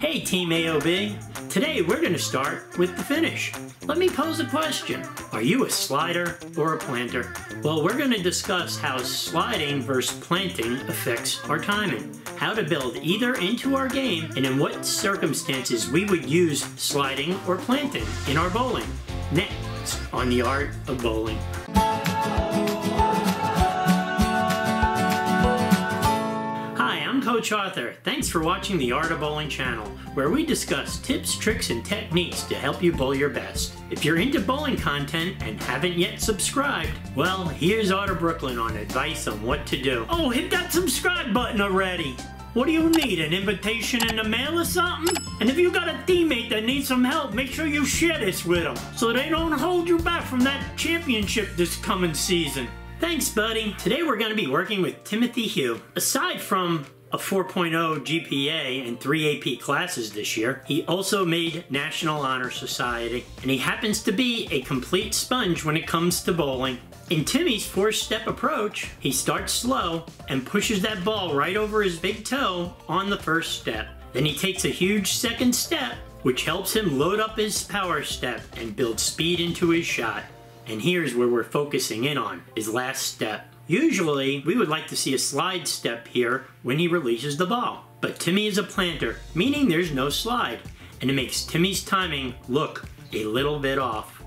Hey Team AOB, today we're going to start with the finish. Let me pose a question. Are you a slider or a planter? Well, we're going to discuss how sliding versus planting affects our timing, how to build either into our game, and in what circumstances we would use sliding or planting in our bowling. Next on the art of bowling. Coach Arthur. Thanks for watching the Art of Bowling channel, where we discuss tips, tricks, and techniques to help you bowl your best. If you're into bowling content and haven't yet subscribed, well, here's of Brooklyn on advice on what to do. Oh, hit that subscribe button already! What do you need, an invitation in the mail or something? And if you got a teammate that needs some help, make sure you share this with them so they don't hold you back from that championship this coming season. Thanks, buddy. Today we're going to be working with Timothy Hugh. Aside from a 4.0 GPA and three AP classes this year. He also made National Honor Society, and he happens to be a complete sponge when it comes to bowling. In Timmy's four-step approach, he starts slow and pushes that ball right over his big toe on the first step. Then he takes a huge second step, which helps him load up his power step and build speed into his shot. And here's where we're focusing in on, his last step. Usually, we would like to see a slide step here when he releases the ball. But Timmy is a planter, meaning there's no slide, and it makes Timmy's timing look a little bit off.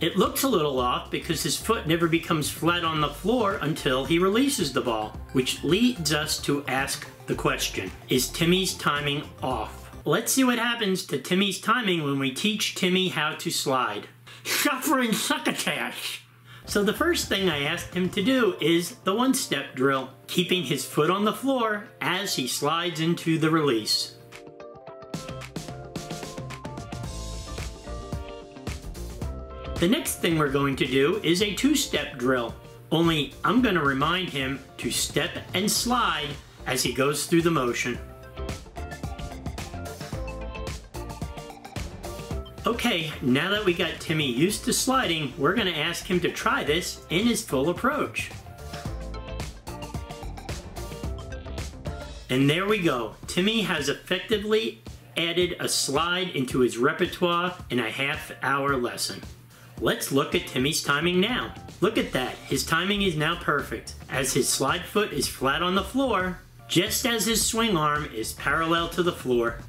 It looks a little off because his foot never becomes flat on the floor until he releases the ball, which leads us to ask the question, is Timmy's timing off? Let's see what happens to Timmy's timing when we teach Timmy how to slide. Suffering succotash! So the first thing I asked him to do is the one-step drill, keeping his foot on the floor as he slides into the release. The next thing we're going to do is a two-step drill, only I'm going to remind him to step and slide as he goes through the motion. Okay, now that we got Timmy used to sliding, we're gonna ask him to try this in his full approach. And there we go. Timmy has effectively added a slide into his repertoire in a half hour lesson. Let's look at Timmy's timing now. Look at that, his timing is now perfect. As his slide foot is flat on the floor, just as his swing arm is parallel to the floor.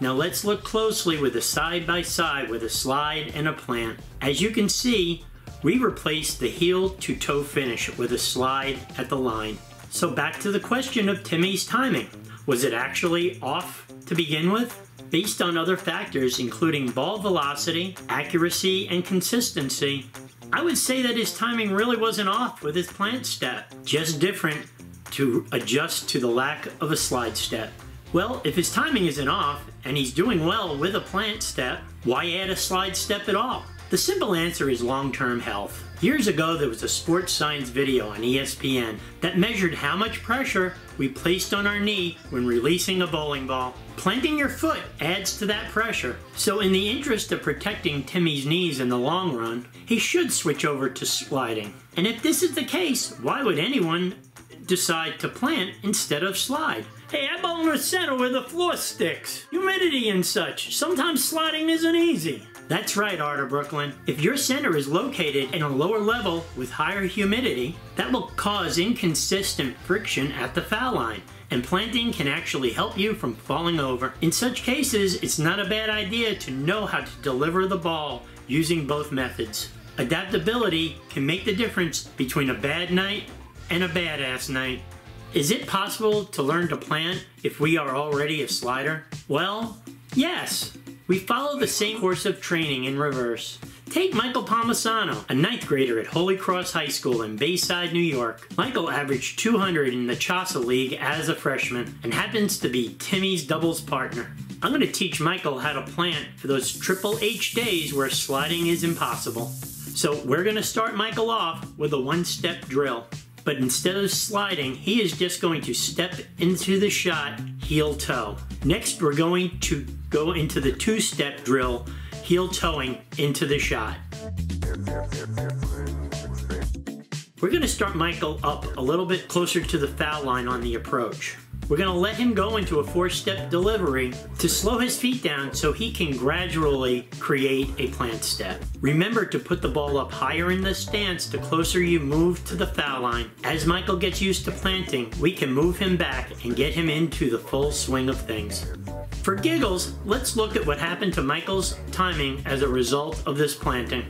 Now let's look closely with a side-by-side -side with a slide and a plant. As you can see, we replaced the heel to toe finish with a slide at the line. So back to the question of Timmy's timing. Was it actually off to begin with? Based on other factors including ball velocity, accuracy, and consistency, I would say that his timing really wasn't off with his plant step, just different to adjust to the lack of a slide step. Well, if his timing isn't off and he's doing well with a plant step, why add a slide step at all? The simple answer is long-term health. Years ago, there was a sports science video on ESPN that measured how much pressure we placed on our knee when releasing a bowling ball. Planting your foot adds to that pressure. So in the interest of protecting Timmy's knees in the long run, he should switch over to sliding. And if this is the case, why would anyone decide to plant instead of slide? Hey, I bowl in the center where the floor sticks. Humidity and such. Sometimes sliding isn't easy. That's right, Art of Brooklyn. If your center is located in a lower level with higher humidity, that will cause inconsistent friction at the foul line and planting can actually help you from falling over. In such cases, it's not a bad idea to know how to deliver the ball using both methods. Adaptability can make the difference between a bad night and a badass night. Is it possible to learn to plant if we are already a slider? Well, yes. We follow the same course of training in reverse. Take Michael Palmisano, a ninth grader at Holy Cross High School in Bayside, New York. Michael averaged 200 in the CHSAA League as a freshman and happens to be Timmy's doubles partner. I'm going to teach Michael how to plant for those Triple H days where sliding is impossible. So we're going to start Michael off with a one-step drill but instead of sliding, he is just going to step into the shot heel toe. Next, we're going to go into the two-step drill, heel toeing into the shot. We're going to start Michael up a little bit closer to the foul line on the approach. We're gonna let him go into a four-step delivery to slow his feet down so he can gradually create a plant step. Remember to put the ball up higher in the stance the closer you move to the foul line. As Michael gets used to planting, we can move him back and get him into the full swing of things. For giggles, let's look at what happened to Michael's timing as a result of this planting.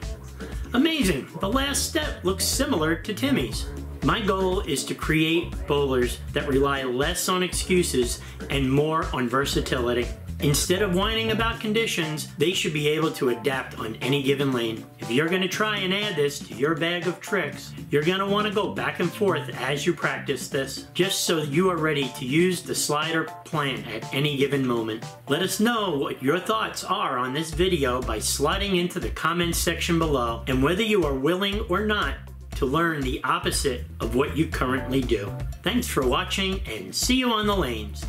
Amazing, the last step looks similar to Timmy's. My goal is to create bowlers that rely less on excuses and more on versatility. Instead of whining about conditions, they should be able to adapt on any given lane. If you're going to try and add this to your bag of tricks, you're going to want to go back and forth as you practice this, just so you are ready to use the slider plan at any given moment. Let us know what your thoughts are on this video by sliding into the comments section below and whether you are willing or not to learn the opposite of what you currently do. Thanks for watching and see you on the lanes.